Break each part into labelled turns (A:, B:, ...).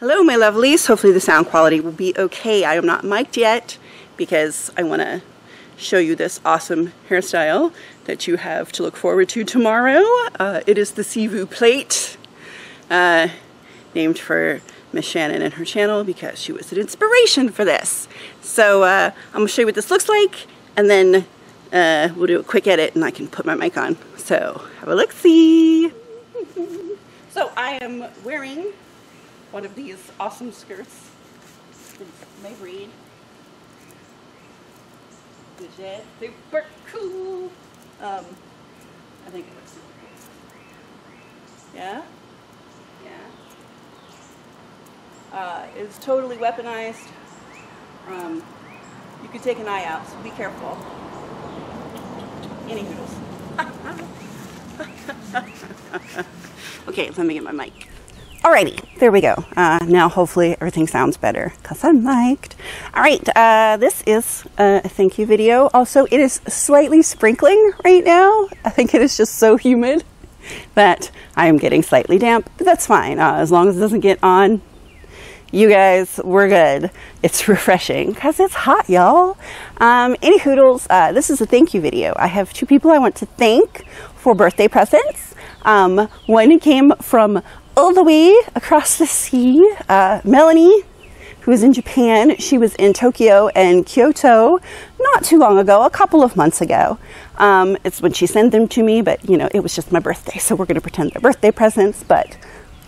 A: Hello, my lovelies. Hopefully the sound quality will be okay. I am not mic'd yet because I want to show you this awesome hairstyle that you have to look forward to tomorrow. Uh, it is the Silvous Plait, uh, named for Miss Shannon and her channel because she was an inspiration for this. So uh, I'm going to show you what this looks like and then uh, we'll do a quick edit and I can put my mic on. So have a look-see. so I am wearing one of these awesome skirts. My read. Super cool. Um, I think it looks super cool. Yeah? Yeah. Uh, it's totally weaponized. Um, you could take an eye out, so be careful. Any noodles. okay, let me get my mic. Alrighty, there we go. Uh, now hopefully everything sounds better because I'm mic'd. Alright, uh, this is a thank you video. Also, it is slightly sprinkling right now. I think it is just so humid that I am getting slightly damp, but that's fine. Uh, as long as it doesn't get on you guys, we're good. It's refreshing because it's hot, y'all. Um, any hoodles, uh, this is a thank you video. I have two people I want to thank for birthday presents. Um, one came from all the way across the sea. Uh, Melanie, who is in Japan, she was in Tokyo and Kyoto not too long ago, a couple of months ago. Um, it's when she sent them to me, but you know, it was just my birthday, so we're going to pretend they're birthday presents. But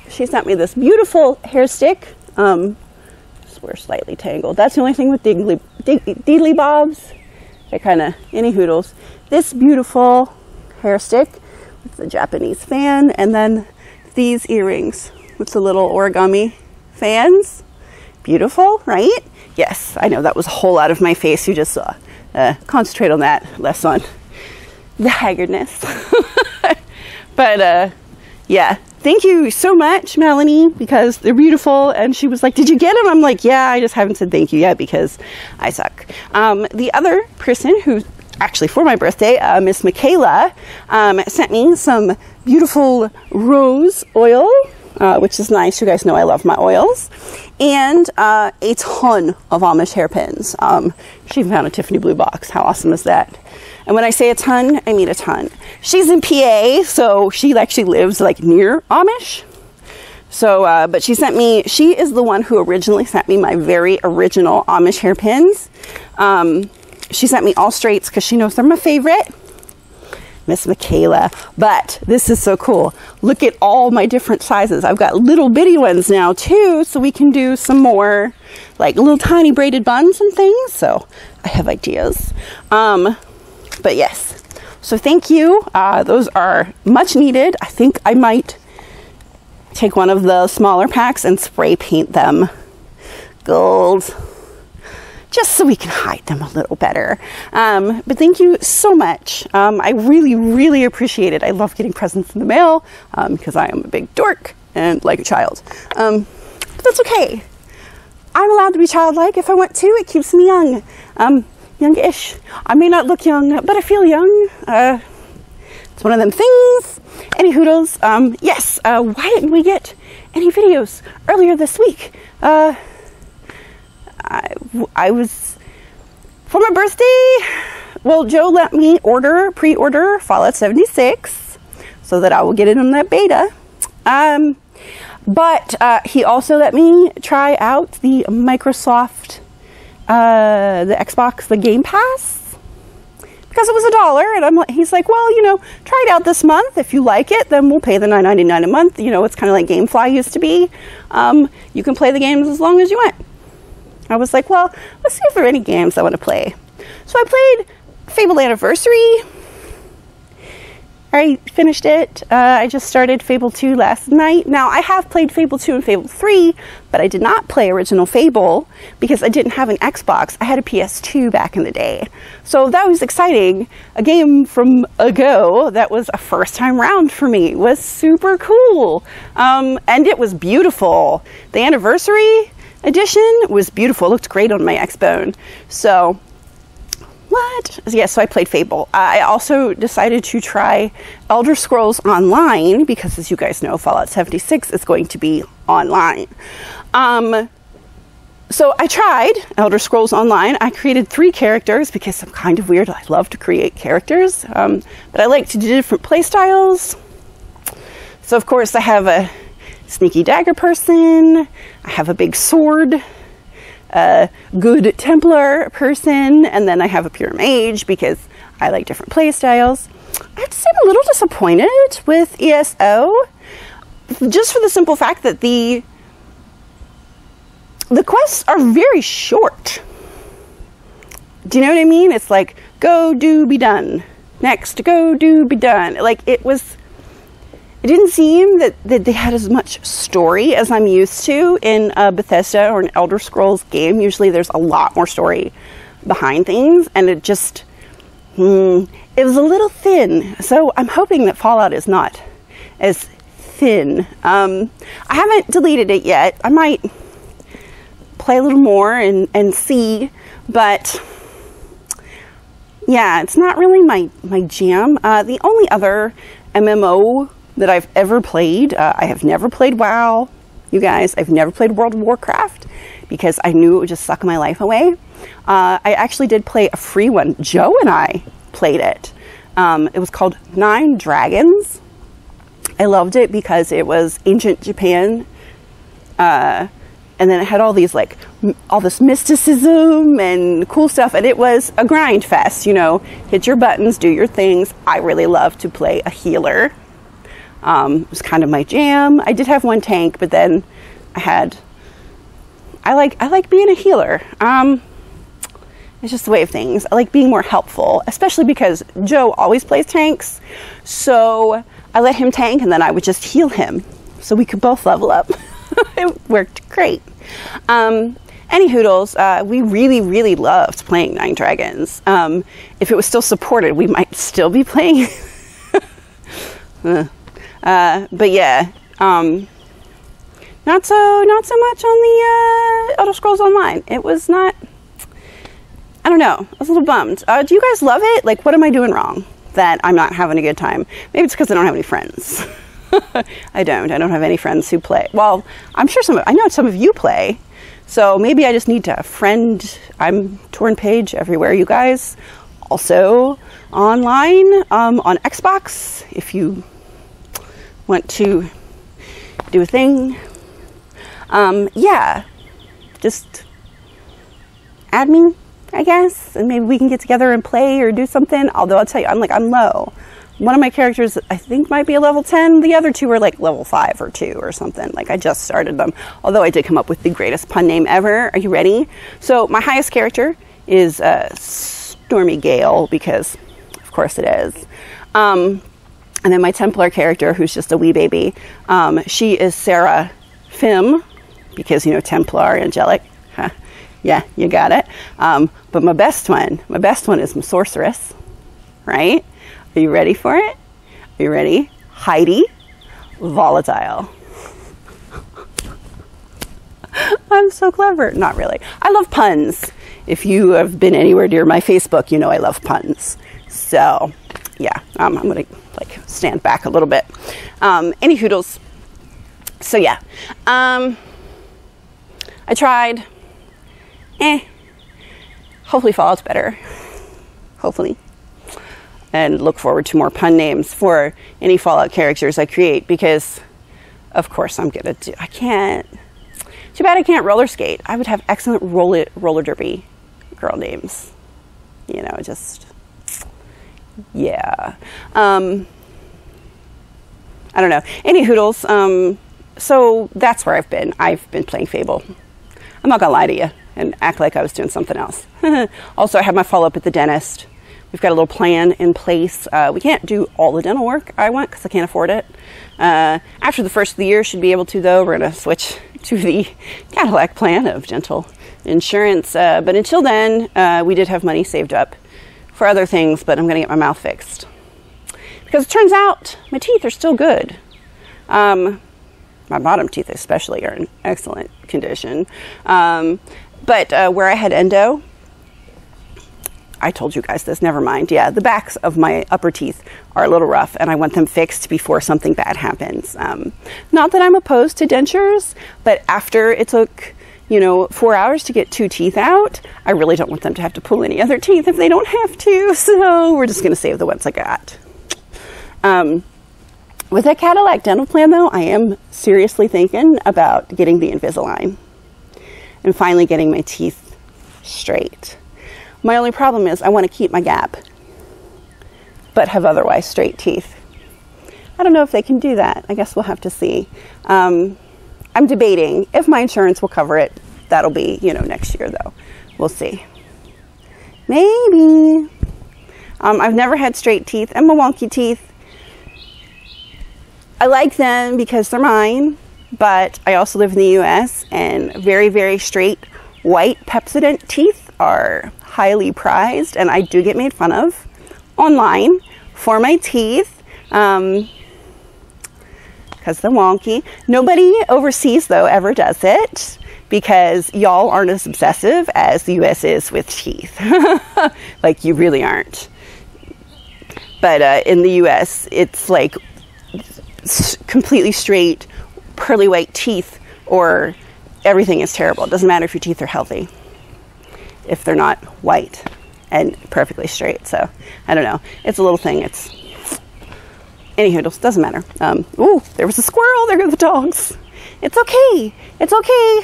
A: she sent me this beautiful hair stick. Um, we're slightly tangled. That's the only thing with Diggly, dig, Deedly Bobs. They kind of, any hoodles. This beautiful hair stick with the Japanese fan, and then these earrings with the little origami fans. Beautiful, right? Yes, I know that was a whole lot of my face you just saw. Uh, concentrate on that, less on the haggardness. but uh, yeah, thank you so much, Melanie, because they're beautiful. And she was like, Did you get them? I'm like, Yeah, I just haven't said thank you yet because I suck. Um, the other person who actually for my birthday, uh, Miss Michaela um, sent me some beautiful rose oil, uh, which is nice. You guys know I love my oils, and uh, a ton of Amish hairpins. Um, she found a Tiffany blue box. How awesome is that? And when I say a ton, I mean a ton. She's in PA, so she actually lives like near Amish. So, uh, but she sent me, she is the one who originally sent me my very original Amish hairpins. Um, she sent me all straights because she knows they're my favorite. Miss Michaela. But this is so cool. Look at all my different sizes. I've got little bitty ones now too, so we can do some more like little tiny braided buns and things. So I have ideas. Um, but yes. So thank you. Uh, those are much needed. I think I might take one of the smaller packs and spray paint them gold just so we can hide them a little better. Um, but thank you so much. Um, I really, really appreciate it. I love getting presents in the mail because um, I am a big dork and like a child. Um, but that's okay. I'm allowed to be childlike if I want to. It keeps me young, um, youngish. I may not look young, but I feel young. Uh, it's one of them things. Any hoodles? Um, yes. Uh, why didn't we get any videos earlier this week? Uh, I, I was for my birthday. Well, Joe let me order pre-order Fallout 76 so that I will get it in that beta. Um, but uh, he also let me try out the Microsoft, uh, the Xbox, the Game Pass because it was a dollar, and I'm he's like, well, you know, try it out this month. If you like it, then we'll pay the $9.99 a month. You know, it's kind of like GameFly used to be. Um, you can play the games as long as you want. I was like, well, let's see if there are any games I want to play. So I played Fable Anniversary. I finished it. Uh, I just started Fable 2 last night. Now, I have played Fable 2 and Fable 3, but I did not play original Fable because I didn't have an Xbox. I had a PS2 back in the day. So that was exciting. A game from ago that was a first time round for me was super cool. Um, and it was beautiful. The anniversary edition was beautiful. It looked great on my Xbone. So what? Yeah, so I played Fable. I also decided to try Elder Scrolls Online because, as you guys know, Fallout 76 is going to be online. Um, so I tried Elder Scrolls Online. I created three characters because I'm kind of weird. I love to create characters, um, but I like to do different play styles. So, of course, I have a sneaky dagger person, I have a big sword, a good Templar person, and then I have a pure mage because I like different play styles. I have to say, I'm a little disappointed with ESO, just for the simple fact that the the quests are very short. Do you know what I mean? It's like go do be done. Next, go do be done. Like it was it didn't seem that, that they had as much story as I'm used to in a Bethesda or an Elder Scrolls game. Usually there's a lot more story behind things, and it just, hmm, it was a little thin. So I'm hoping that Fallout is not as thin. Um, I haven't deleted it yet. I might play a little more and, and see, but yeah, it's not really my, my jam. Uh, the only other MMO that I've ever played. Uh, I have never played WoW, you guys. I've never played World of Warcraft because I knew it would just suck my life away. Uh, I actually did play a free one. Joe and I played it. Um, it was called Nine Dragons. I loved it because it was ancient Japan. Uh, and then it had all these like all this mysticism and cool stuff and it was a grind fest you know hit your buttons do your things i really love to play a healer um, it was kind of my jam. I did have one tank, but then I had. I like I like being a healer. Um, it's just the way of things. I like being more helpful, especially because Joe always plays tanks. So I let him tank, and then I would just heal him, so we could both level up. it worked great. Um, any hoodles, uh, we really, really loved playing Nine Dragons. Um, if it was still supported, we might still be playing. uh, uh, but yeah, um, not so not so much on the uh, Elder Scrolls Online. It was not. I don't know. I was a little bummed. Uh, do you guys love it? Like, what am I doing wrong that I'm not having a good time? Maybe it's because I don't have any friends. I don't. I don't have any friends who play. Well, I'm sure some. Of, I know some of you play. So maybe I just need to friend. I'm Torrin Paige everywhere. You guys also online um, on Xbox. If you want to do a thing, um, yeah, just add me, I guess, and maybe we can get together and play or do something. Although I'll tell you, I'm like, I'm low. One of my characters, I think, might be a level 10. The other two are like level 5 or 2 or something. Like, I just started them. Although I did come up with the greatest pun name ever. Are you ready? So, my highest character is uh, Stormy Gale, because, of course, it is. Um, and then my Templar character, who's just a wee baby, um, she is Sarah Fim, because, you know, Templar, angelic. Huh. Yeah, you got it. Um, but my best one, my best one is my sorceress, right? Are you ready for it? Are you ready? Heidi, volatile. I'm so clever. Not really. I love puns. If you have been anywhere near my Facebook, you know I love puns. So, yeah, um, I'm to like stand back a little bit. Um, any hoodles. So yeah, um, I tried. Eh. Hopefully Fallout's better. Hopefully. And look forward to more pun names for any Fallout characters I create because, of course, I'm gonna do. I can't. Too bad I can't roller skate. I would have excellent roller roller derby girl names. You know, just yeah. Um, I don't know. Any hoodles. Um, so that's where I've been. I've been playing Fable. I'm not gonna lie to you and act like I was doing something else. also, I have my follow up at the dentist. We've got a little plan in place. Uh, we can't do all the dental work I want because I can't afford it. Uh, after the first of the year, should be able to though. We're gonna switch to the Cadillac plan of dental insurance. Uh, but until then, uh, we did have money saved up for other things, but I'm going to get my mouth fixed. Because it turns out my teeth are still good. Um, my bottom teeth, especially, are in excellent condition. Um, but uh, where I had endo, I told you guys this, never mind. Yeah, the backs of my upper teeth are a little rough and I want them fixed before something bad happens. Um, not that I'm opposed to dentures, but after it took, you know, four hours to get two teeth out, I really don't want them to have to pull any other teeth if they don't have to. So we're just going to save the ones I got. Um, with that Cadillac dental plan, though, I am seriously thinking about getting the Invisalign and finally getting my teeth straight. My only problem is I want to keep my gap, but have otherwise straight teeth. I don't know if they can do that. I guess we'll have to see. Um, I'm debating if my insurance will cover it. That'll be, you know, next year though. We'll see. Maybe. Um, I've never had straight teeth and my wonky teeth. I like them because they're mine, but I also live in the US and very, very straight white Pepsodent teeth are highly prized and I do get made fun of online for my teeth. Um, because they're wonky. Nobody overseas, though, ever does it because y'all aren't as obsessive as the US is with teeth. like, you really aren't. But uh, in the US, it's like completely straight, pearly white teeth, or everything is terrible. It doesn't matter if your teeth are healthy, if they're not white and perfectly straight. So, I don't know. It's a little thing. It's Anywho, it doesn't matter. Um, ooh, there was a squirrel. There go the dogs. It's okay. It's okay.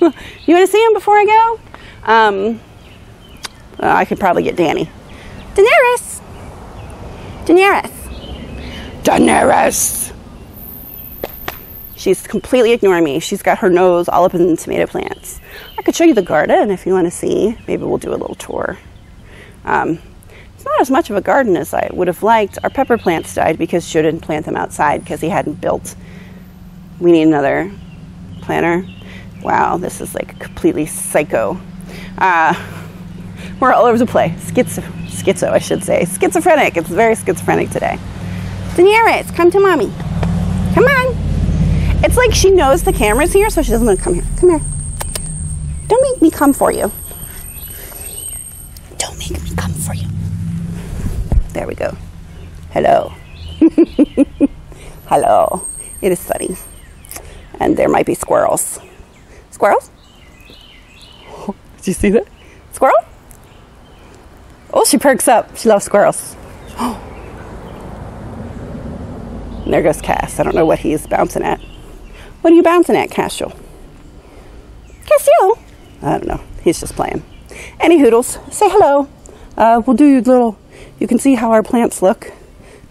A: you want to see him before I go? Um, uh, I could probably get Danny. Daenerys. Daenerys. Daenerys. She's completely ignoring me. She's got her nose all up in the tomato plants. I could show you the garden if you want to see. Maybe we'll do a little tour. Um, not as much of a garden as I would have liked. Our pepper plants died because Joe didn't plant them outside because he hadn't built. We need another planter. Wow, this is like completely psycho. Uh, we're all over the place. Schizo, schizo, I should say. Schizophrenic. It's very schizophrenic today. Daenerys, come to mommy. Come on. It's like she knows the camera's here, so she doesn't want to come here. Come here. Don't make me come for you. There we go. Hello. Hello. It is sunny. And there might be squirrels. Squirrels? Did you see that? Squirrel? Oh, she perks up. She loves squirrels. And there goes Cass. I don't know what he's bouncing at. What are you bouncing at, Castiel? Castiel? I don't know. He's just playing. Any hoodles, say hello. Uh, we'll do your little you can see how our plants look.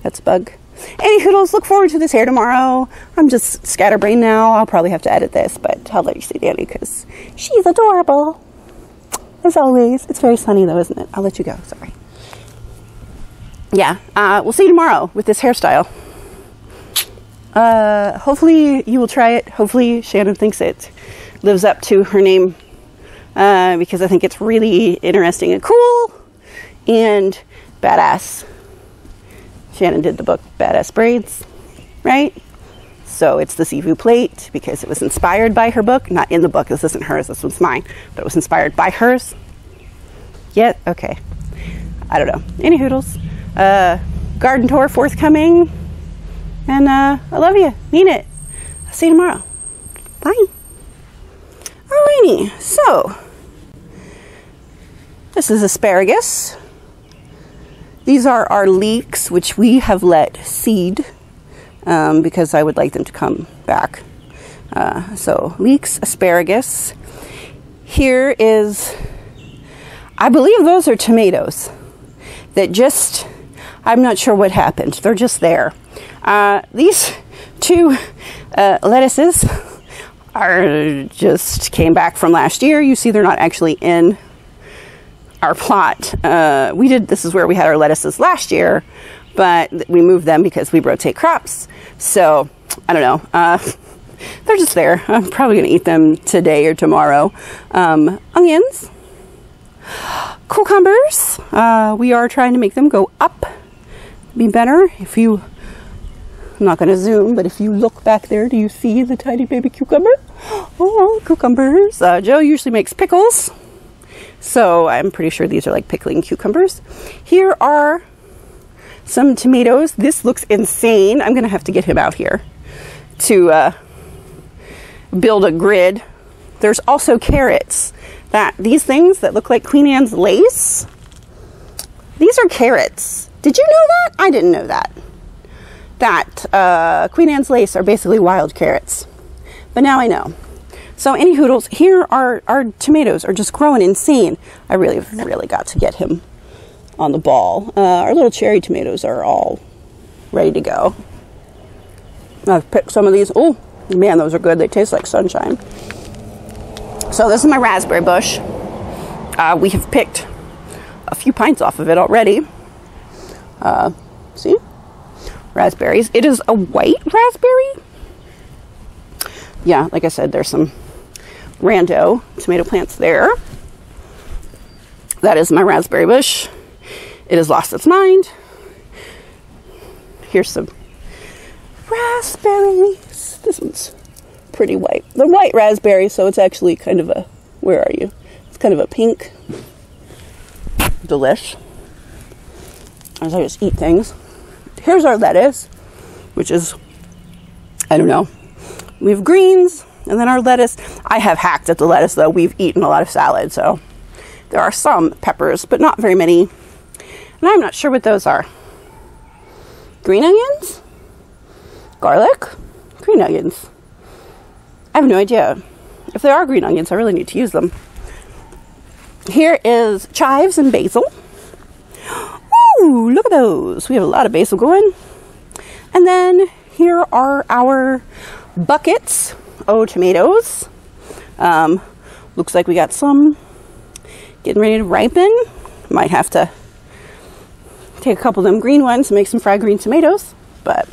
A: That's a bug. Any hoodles, look forward to this hair tomorrow. I'm just scatterbrained now. I'll probably have to edit this, but I'll let you see Danny because she's adorable. As always. It's very sunny though, isn't it? I'll let you go. Sorry. Yeah, uh, we'll see you tomorrow with this hairstyle. Uh, hopefully you will try it. Hopefully Shannon thinks it lives up to her name uh, because I think it's really interesting and cool. And badass. Shannon did the book Badass Braids, right? So it's the Silvous Plait because it was inspired by her book. Not in the book, this isn't hers, this one's mine, but it was inspired by hers. Yet, yeah, okay. I don't know. Any hoodles. Uh, garden tour forthcoming. And uh, I love you. Mean it. I'll see you tomorrow. Bye. Alrighty, so this is asparagus. These are our leeks, which we have let seed um, because I would like them to come back. Uh, so, leeks, asparagus. Here is, I believe those are tomatoes that just, I'm not sure what happened. They're just there. Uh, these two uh, lettuces are just came back from last year. You see, they're not actually in our plot. Uh, we did this is where we had our lettuces last year, but we moved them because we rotate crops. So I don't know. Uh, they're just there. I'm probably going to eat them today or tomorrow. Um, onions, cucumbers. Uh, we are trying to make them go up. Be better if you. I'm not going to zoom, but if you look back there, do you see the tiny baby cucumber? Oh, cucumbers. Uh, Joe usually makes pickles So I'm pretty sure these are like pickling cucumbers. Here are some tomatoes. This looks insane. I'm going to have to get him out here to uh, build a grid. There's also carrots. That these things that look like Queen Anne's lace. These are carrots. Did you know that? I didn't know that. That uh, Queen Anne's lace are basically wild carrots. But now I know. So any hoodles, here are our tomatoes are just growing insane. I really, really got to get him on the ball. Uh, our little cherry tomatoes are all ready to go. I've picked some of these. Oh, man, those are good. They taste like sunshine. So this is my raspberry bush. Uh, we have picked a few pints off of it already. Uh, see? Raspberries. It is a white raspberry. Yeah, like I said, there's some rando tomato plants there. That is my raspberry bush. It has lost its mind. Here's some raspberries. This one's pretty white. The white raspberry, so it's actually kind of a, where are you? It's kind of a pink. Delish. As I just eat things. Here's our lettuce, which is, I don't know. We have greens, and then our lettuce. I have hacked at the lettuce, though. We've eaten a lot of salad, so there are some peppers, but not very many. And I'm not sure what those are. Green onions? Garlic? Green onions. I have no idea. If they are green onions, I really need to use them. Here is chives and basil. Ooh, look at those. We have a lot of basil going. And then here are our buckets. Oh, tomatoes. Um, looks like we got some getting ready to ripen. Might have to take a couple of them green ones and make some fried green tomatoes, but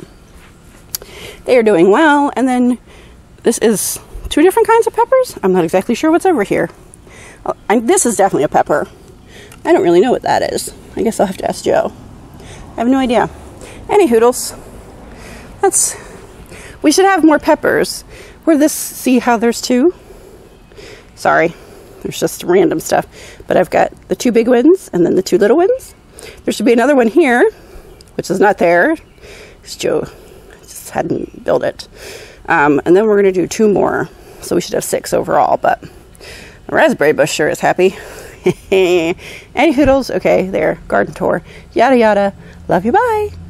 A: they are doing well. And then this is two different kinds of peppers. I'm not exactly sure what's over here. Oh, this is definitely a pepper. I don't really know what that is. I guess I'll have to ask Joe. I have no idea. Any hoodles. That's. We should have more peppers. Where this. See how there's two? Sorry. There's just random stuff. But I've got the two big ones and then the two little ones. There should be another one here, which is not there. Because Joe just hadn't built it. Um, and then we're going to do two more. So we should have six overall. But the raspberry bush sure is happy. Any hoodles? Okay, there. Garden tour. Yada yada. Love you. Bye.